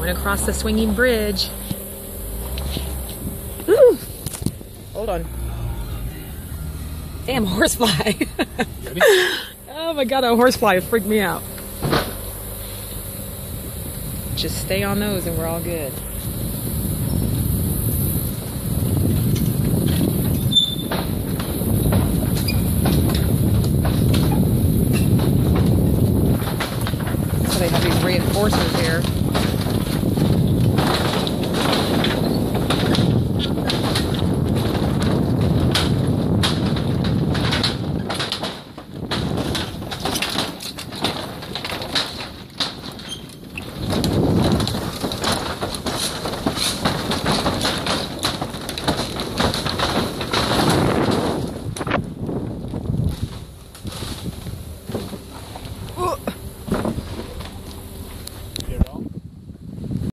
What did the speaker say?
Going across the swinging bridge. Ooh. Hold on. Damn horsefly. oh my god, a horsefly freaked me out. Just stay on those and we're all good. So they have these reinforcers here.